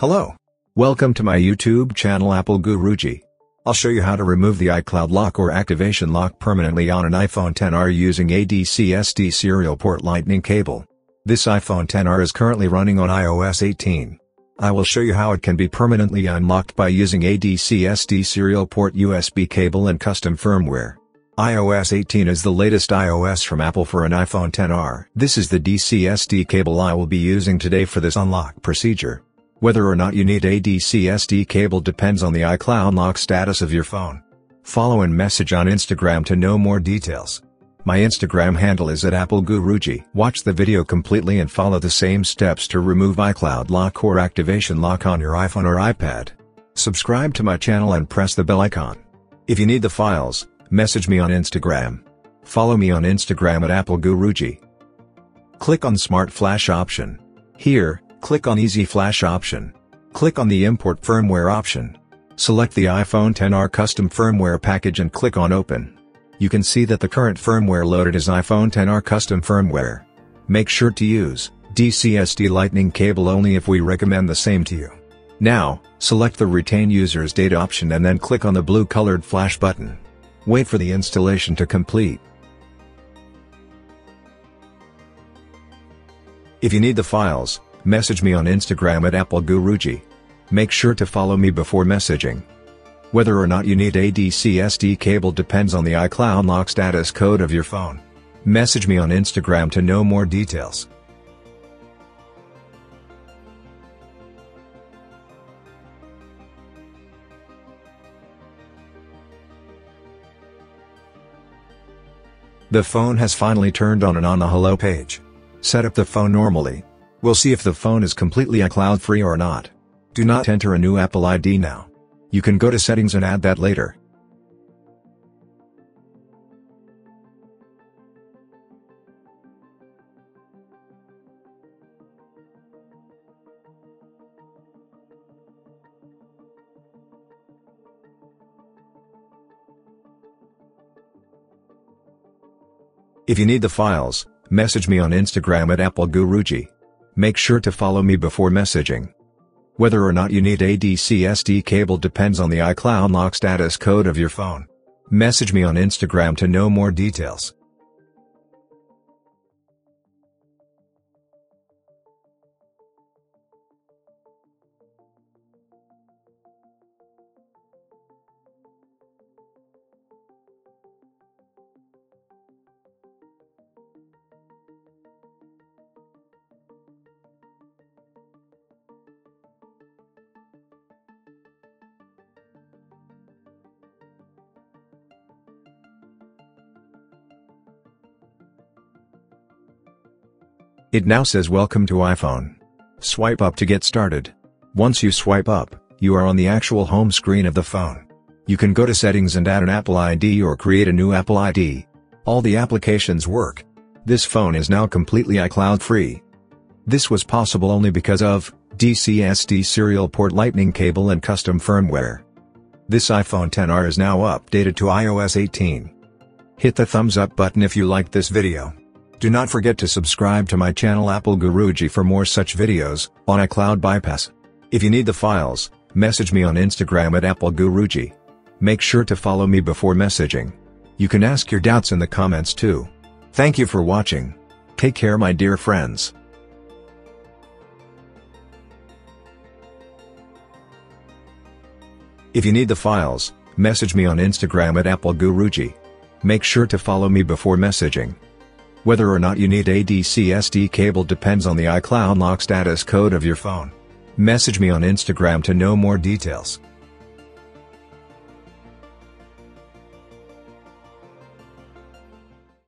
Hello. Welcome to my YouTube channel Apple Guruji. I'll show you how to remove the iCloud lock or activation lock permanently on an iPhone 10R using ADC-SD serial port lightning cable. This iPhone 10R is currently running on iOS 18. I will show you how it can be permanently unlocked by using ADC-SD serial port USB cable and custom firmware. iOS 18 is the latest iOS from Apple for an iPhone 10R. This is the DC-SD cable I will be using today for this unlock procedure. Whether or not you need a DC-SD cable depends on the iCloud lock status of your phone. Follow and message on Instagram to know more details. My Instagram handle is at AppleGuruji. Watch the video completely and follow the same steps to remove iCloud lock or activation lock on your iPhone or iPad. Subscribe to my channel and press the bell icon. If you need the files, message me on Instagram. Follow me on Instagram at AppleGuruji. Click on Smart Flash option. Here, Click on Easy Flash option. Click on the Import Firmware option. Select the iPhone XR custom firmware package and click on Open. You can see that the current firmware loaded is iPhone XR custom firmware. Make sure to use DCSD lightning cable only if we recommend the same to you. Now, select the Retain User's Data option and then click on the blue colored flash button. Wait for the installation to complete. If you need the files, Message me on Instagram at AppleGuruji. Make sure to follow me before messaging. Whether or not you need a DCSD cable depends on the iCloud lock status code of your phone. Message me on Instagram to know more details. The phone has finally turned on and on the hello page. Set up the phone normally, We'll see if the phone is completely iCloud free or not. Do not enter a new Apple ID now. You can go to settings and add that later. If you need the files, message me on Instagram at AppleGuruji. Make sure to follow me before messaging. Whether or not you need a DCSD cable depends on the iCloud lock status code of your phone. Message me on Instagram to know more details. It now says welcome to iPhone. Swipe up to get started. Once you swipe up, you are on the actual home screen of the phone. You can go to settings and add an Apple ID or create a new Apple ID. All the applications work. This phone is now completely iCloud free. This was possible only because of DCSD serial port lightning cable and custom firmware. This iPhone 10R is now updated to iOS 18. Hit the thumbs up button if you liked this video. Do not forget to subscribe to my channel Apple Guruji for more such videos, on iCloud bypass. If you need the files, message me on Instagram at Apple Guruji. Make sure to follow me before messaging. You can ask your doubts in the comments too. Thank you for watching. Take care my dear friends. If you need the files, message me on Instagram at Apple Guruji. Make sure to follow me before messaging. Whether or not you need a DCSD cable depends on the iCloud lock status code of your phone. Message me on Instagram to know more details.